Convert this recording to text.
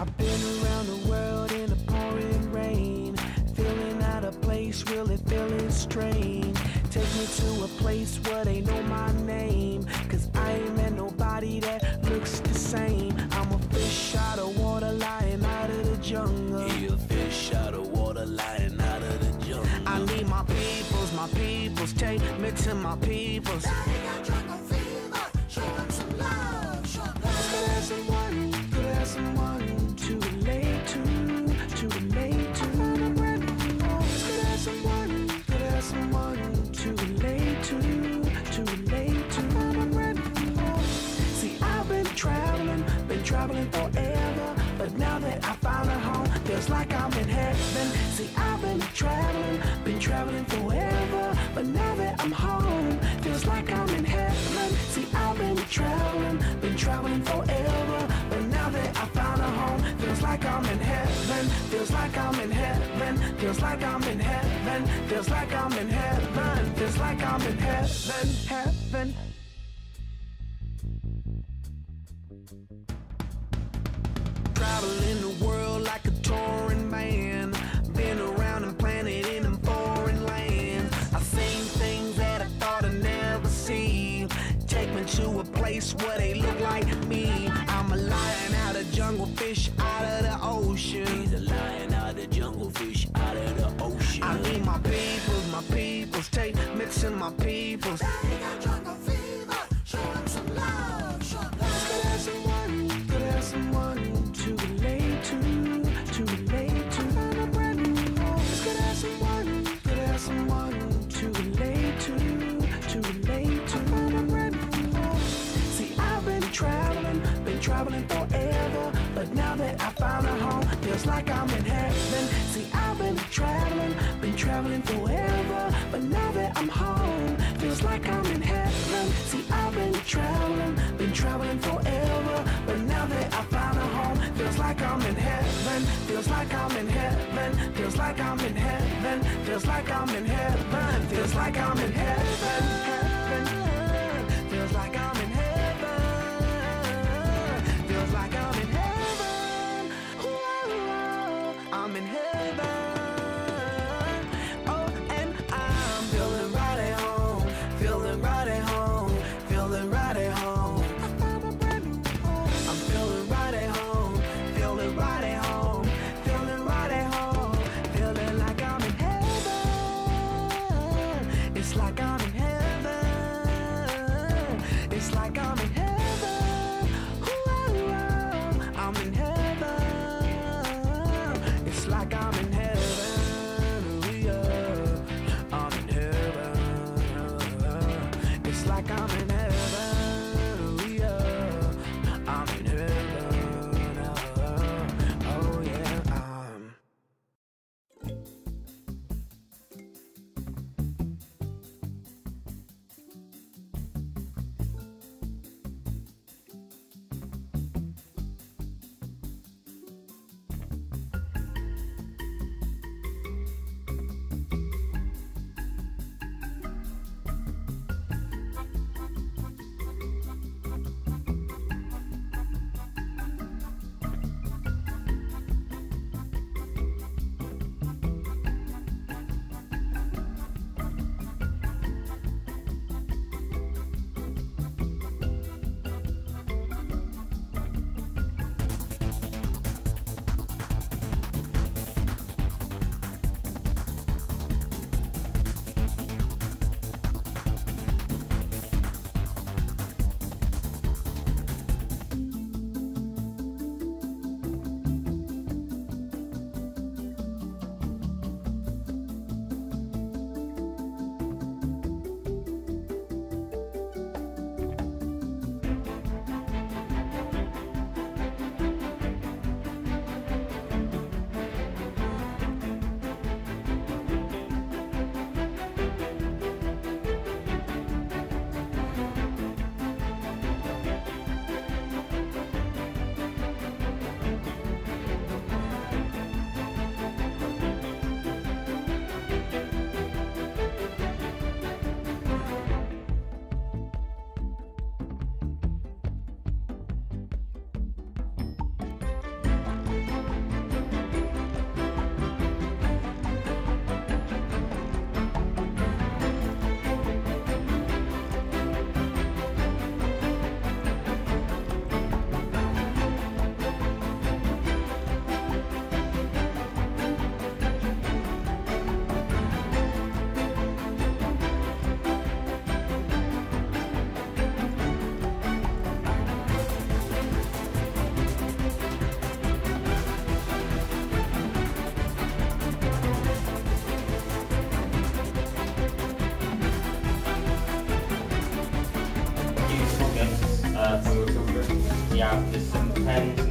I've been around the world in the pouring rain. Feeling out of place, really feeling strange. Take me to a place where they know my name. Cause I ain't met nobody that looks the same. I'm a fish out of water lying out of the jungle. He a fish out of water lying out of the jungle. I need my peoples, my peoples. Take me to my peoples. Traveling, forever, but now that I found a home, feels like I'm in heaven. See, I've been traveling, been traveling forever, but now that I'm home, feels like I'm in heaven. See, I've been traveling, been traveling forever, but now that I found a home, feels like I'm in heaven. Feels like I'm in heaven. Feels like I'm in heaven. Feels like I'm in heaven. Feels like I'm in heaven. Heaven. Traveling the world like a touring man. Been around and planted in them foreign lands. I've seen things that I thought I'd never see. Take me to a place where they look like me. I'm a lion out of jungle, fish out of the ocean. He's a lion out of the jungle, fish out of the ocean. I need my peoples, my peoples. Take to my peoples. Feels like I'm in heaven. See, I've been traveling, been traveling forever, but now that I'm home, feels like I'm in heaven. See, I've been traveling, been traveling forever, but now that I found a home, feels like I'm in heaven. Feels like I'm in heaven. Feels like I'm in heaven. Feels like I'm in heaven. Feels like I'm in heaven. Heaven. Your just some pens